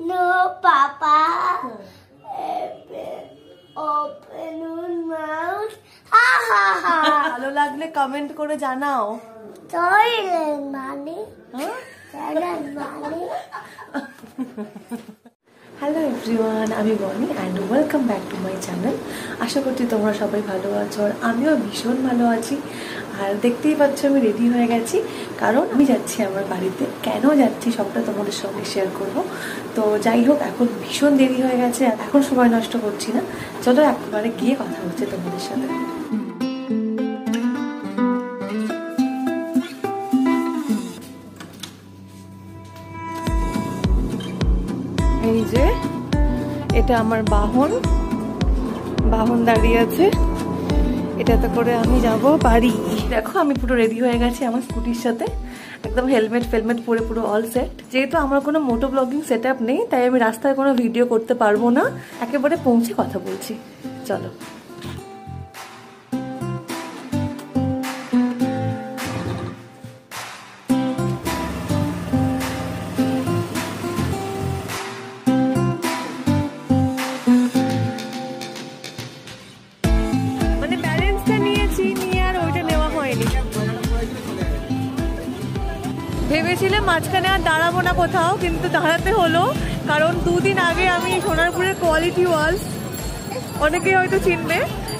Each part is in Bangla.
no papa. Open, open your mouth. Ha ha ha. ভালো লাগলে কমেন্ট করে জানাও Toilet money. হ্যাঁ Toilet money. হ্যালো এভরিওয়ান আমি Boni and welcome back to my channel আশা করছি তোমরা সবাই ভালো আছো আর আমিও ভীষণ ভালো আছি আর দেখতেই পাচ্ছ, আমি রেডি হয়ে গেছি। কারণ আমি যাচ্ছি আমার বাড়িতে। কেন যাচ্ছি সবটা তোমাদের সঙ্গে শেয়ার করব। তো যাই হোক, এখন ভীষণ দেরি হয়ে গেছে। আর এখন সময় নষ্ট করছি না। চলো একবারে গিয়ে কথা হচ্ছে তোমাদের সাথে। এই যে, এটা আমার বাহন। বাহন দাঁড়িয়ে আছে। এটাতে করে আমি যাব বাড়ি। দেখো, আমি পুরো রেডি হয়ে গেছি আমার স্কুটির সাথে। একদম হেলমেট ফেলমেট পরে পুরো অল সেট যেহেতু আমার কোনো মোটো ব্লগিং সেট নেই, তাই আমি রাস্তায় কোনো ভিডিও করতে পারব না। একেবারে পৌঁছে কথা বলছি। চলো। ভেবেছিলাম মাঝখানে আর দাঁড়াবো না কোথাও, কিন্তু দাঁড়াতে হলো, কারণ দুদিন আগে আমি সোনারপুরের কোয়ালিটি ওয়ালস অনেকেই হয়তো চিনবে,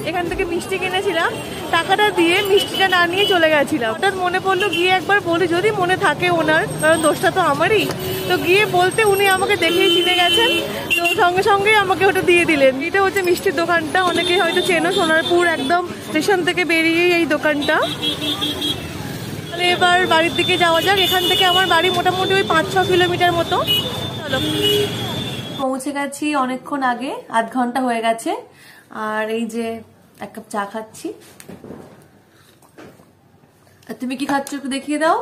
এখান থেকে মিষ্টি কিনেছিলাম, টাকাটা দিয়ে মিষ্টিটা না নিয়ে চলে গেছিলাম। হঠাৎ মনে পড়ল, গিয়ে একবার বলি, যদি মনে থাকে ওনার, কারণ দোষটা তো আমারই, তো গিয়ে বলতে উনি আমাকে দেখেই চিনে গেছেন, তো সঙ্গে সঙ্গে আমাকে ওটা দিয়ে দিলেন। এটা হচ্ছে মিষ্টির দোকানটা, অনেকেই হয়তো চেনো, সোনারপুর একদম স্টেশন থেকে বেরিয়েই এই দোকানটা। তাহলে এবার বাড়ির দিকে যাওয়া যাক। এখান থেকে আমার বাড়ি মোটামুটি ওই পাঁচ ছ কিলোমিটার মতো। চলো। পৌঁছে গেছি অনেকক্ষণ আগে আধ ঘণ্টা হয়ে গেছে। আর এই যে এক কাপ চা খাচ্ছি। আর তুমি কি খাচ্ছ একটু দেখিয়ে দাও।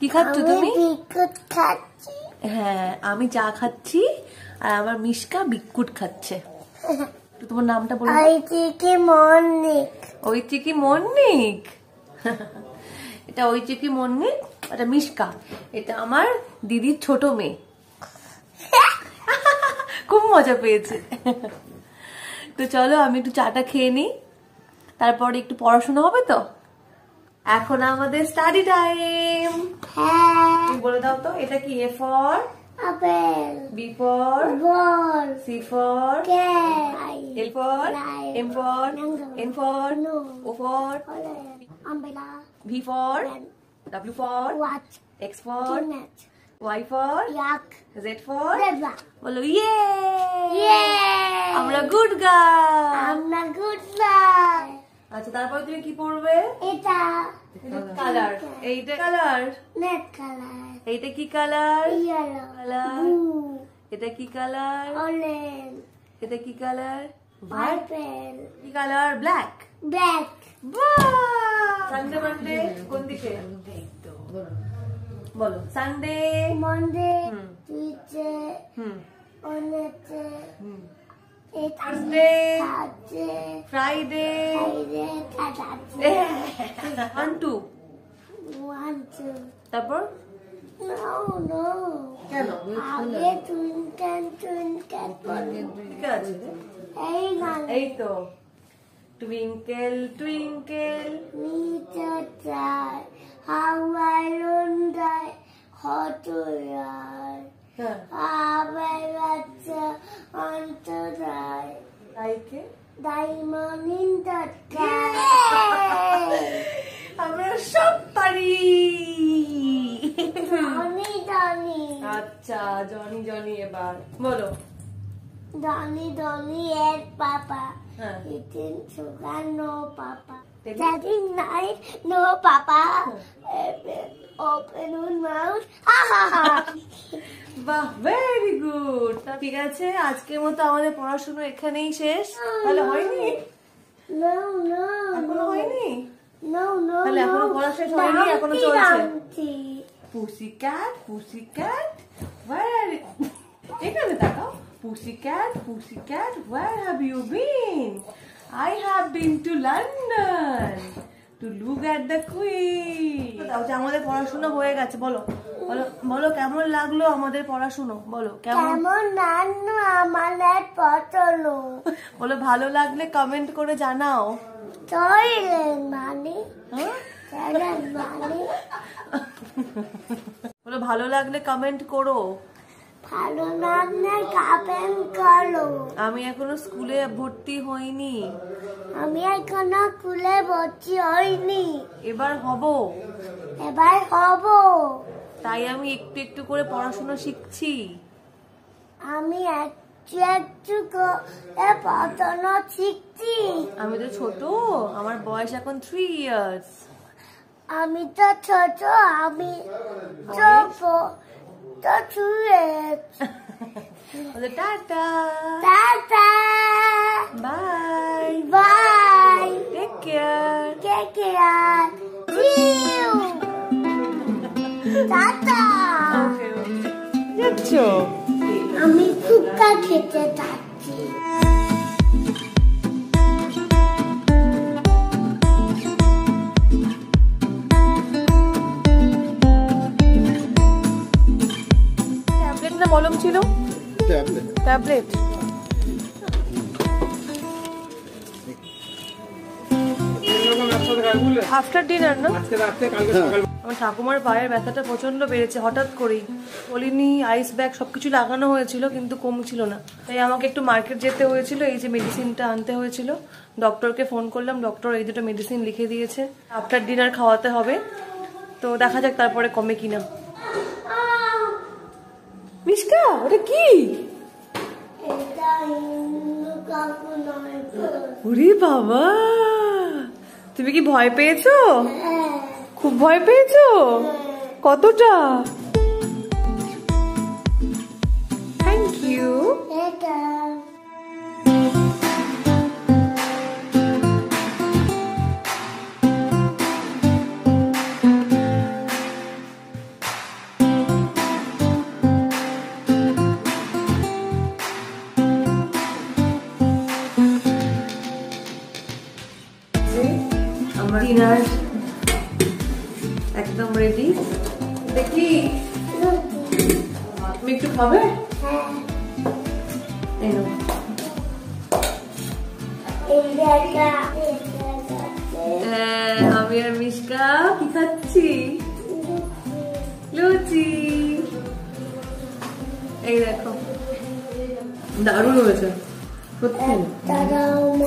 কি খাচ্ছ তুমি? বিকুট হ্যাঁ আমি চা খাচ্ছি আর আমার মিশকা বিস্কুট খাচ্ছে। তোমার নামটা বলো। তো। আই থেকে মর্নিক ওই চিকি মন্নিক? এটা ওই চিকি মন্নিক এটা মিশকা। এটা আমার দিদির ছোট মেয়ে। খুব মজা পেয়েছে। তো চলো আমি একটু চাটা খেয়ে নিই। তারপরে একটু পড়াশোনা হবে তো? এখন আমাদের স্টাডি টাইম হ্যাঁ। বলে দাও তো এটা কি A for apple B for ball C for cat L for. M for. N for. O for umbrella V for Pen. W for watch X for peanut Y for yak Z for zebra বলো ইয়ে yeah আমরা good girl not good guy আচ্ছা তারপর তুমি কি পড়বে এটা কালার এইটা কালার net color এইটা কি কালার yellow কালার এটা কি কালার orange এটা কি কালার হোয়াইট কি colour black black black Sunday Monday কোন দিকে বলো Sunday Wednesday Thursday Thursday. Thursday Friday Friday Saturday one two one two তারপর no no কেন আগে টুইঙ্কেল টুইঙ্কেল ঠিক আছে এই গান এই তো টুইঙ্কেল টুইঙ্কেল নিচে যায় হাওয়ায় লন্ডায় হটুয়ায় হ্যাঁ আবার বাচ্চা অন্তরায় তাইকে ডায়মন্ড ইন দ্য আমরা সব পারি। ধনী ধনী আচ্ছা জনি জনি এবার বলো। ধনী ধনী এর পাপা। হ্যাঁ। eating sugar no papa Then- daddy night no papa open your mouth ha ha ha বাহ ভেরি গুড ঠিক আছে আজকের মতো আমাদের পড়াশোনা এখানেই শেষ। তাহলে হয়নি? No no এখনও হয়নি? No no তাহলে এখনও পড়া শেষ হয়নি, এখনও চলছে। ওয়ার এখানে তাকাও pussy cat where have you been I have been to London to look at the queen আমাদের পড়াশোনা হয়ে গেছে বলো। বলো বলো কেমন লাগল আমাদের পড়াশুনো? বলো কেমন? কেমন আমাদের পছন্দ বলো ভালো লাগলে কমেন্ট করে জানাও। চলেন মানে হ্যাঁ? চলেন মানে বলো ভালো লাগলে কমেন্ট করো। ভালো করো আমি এখনও স্কুলে ভর্তি হইনি। আমি এখনও স্কুলে ভর্তি হইনি। এবার হব। এবার হব। তাই আমি একটু একটু করে পড়াশোনা শিখছি। আমি একটু একটু করে পড়ানো শিখছি। আমি তো ছোট আমার বয়স এখন থ্রি ইয়ার্স আমি তো ছোট আমি তো প- তো ছুঁয়ে ta-ta ta-ta bye bye take care K K আর জিউ টাটা যাচ্ছ আমি ফুকা খেতে যাচ্ছি ছিল? ট্যাবলেট আফটার ডিনার না আমার ঠাকুমার পায়ের ব্যথাটা প্রচণ্ড বেড়েছে হঠাৎ করেই। বলিনি আইস ব্যাগ সবকিছু লাগানো হয়েছিল কিন্তু কমছিল না। তাই আমাকে একটু মার্কেট যেতে হয়েছিল এই যে মেডিসিনটা আনতে হয়েছিল। ডক্টরকে ফোন করলাম ডক্টর এই দুটো মেডিসিন লিখে দিয়েছে। আফটার ডিনার খাওয়াতে হবে। তো দেখা যাক তারপরে কমে কিনা। মিষ্কা ওটা কি? ওরে বাবা! তুমি কি ভয় পেয়েছ? হ্যাঁ, খুব ভয় পেয়েছ? কতটা? ডিনার একদম রেডি দেখি। তুমি একটু খাবে? হ্যাঁ আমি আর মিষ্কা কি খাচ্ছি? লুচি। এই দেখো। দারুণ হয়েছে। সত্যি।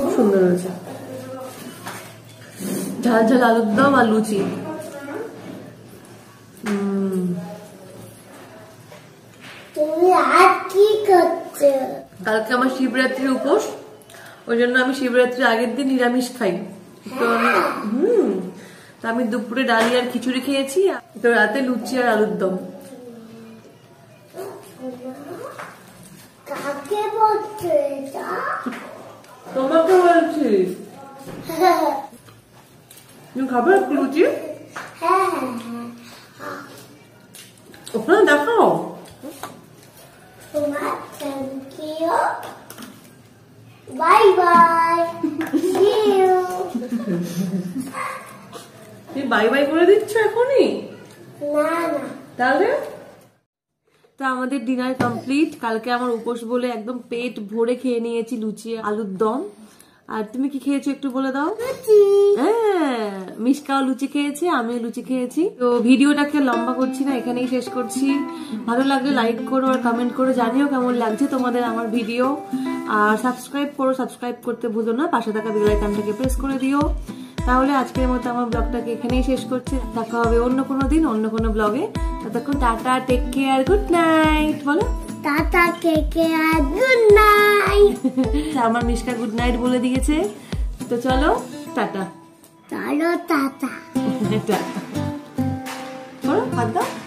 খুব সুন্দর হয়েছে। ঝাল ঝাল আলুর দম আর লুচি কালকে আমার শিবরাত্রির উপোস ওই জন্য আমি শিবরাত্রির আগের দিন নিরামিষ খাই। তো হুম। তো আমি দুপুরে ডালি আর খিচুড়ি খেয়েছি তো রাতে লুচি আর আলুর দম। তোমাকে বলছি। তুমি খাবে একটু লুচি ওখানে দেখাও বাই বাই তুমি বাই বাই করে দিচ্ছ এখনই? না না। তাহলে? তো আমাদের ডিনার কমপ্লিট কালকে আমার উপোস বলে একদম পেট ভরে খেয়ে নিয়েছি লুচি আলুর দম। আর তুমি কি খেয়েছো একটু বলে দাও? হ্যাঁ মিষ্কাও লুচি খেয়েছে আমিও লুচি খেয়েছি। তো ভিডিওটাকে লম্বা করছি না এখানেই শেষ করছি। ভালো লাগলে লাইক করো আর কমেন্ট করো জানিও কেমন লাগছে তোমাদের আমার ভিডিও আর সাবস্ক্রাইব করো সাবস্ক্রাইব করতে ভুলো না পাশে থাকা বেল আইকনটাকে প্রেস করে দিও। তাহলে আজকের মতো আমার ব্লগটাকে এখানেই শেষ করছি। দেখা হবে অন্য কোনো দিন অন্য কোনো ব্লগে। ততক্ষণ tata take care good night বলো। টাটা কে কে আর গুড নাইট আমার মিশকা গুড নাইট বলে দিয়েছে। তো চলো টাটা। চলো টাটা। টাটা। করো হাত দাও।